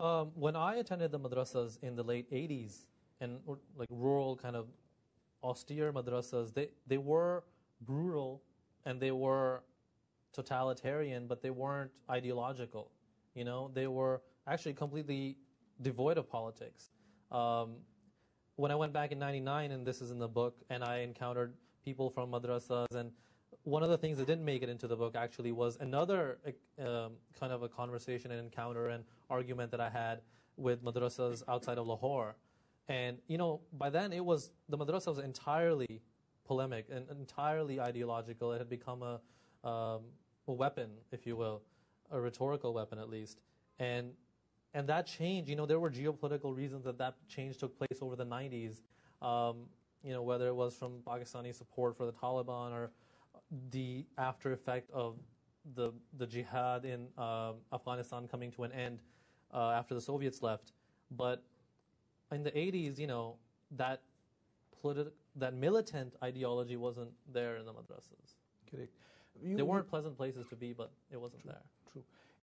Um, when I attended the madrasas in the late 80s, and like rural kind of austere madrasas, they, they were brutal and they were totalitarian, but they weren't ideological. You know, they were actually completely devoid of politics. Um, when I went back in 99, and this is in the book, and I encountered people from madrasas, and one of the things that didn't make it into the book actually was another um, kind of a conversation and encounter and argument that I had with madrasas outside of Lahore. And, you know, by then it was, the madrasa was entirely polemic and entirely ideological. It had become a, um, a weapon, if you will, a rhetorical weapon at least. And and that change, you know, there were geopolitical reasons that that change took place over the 90s. Um, you know, whether it was from Pakistani support for the Taliban or the after effect of the the jihad in uh, Afghanistan coming to an end uh, after the Soviets left. But in the 80s, you know, that politi- that militant ideology wasn't there in the madrasas. Correct. You, they weren't pleasant places to be, but it wasn't true, there. True.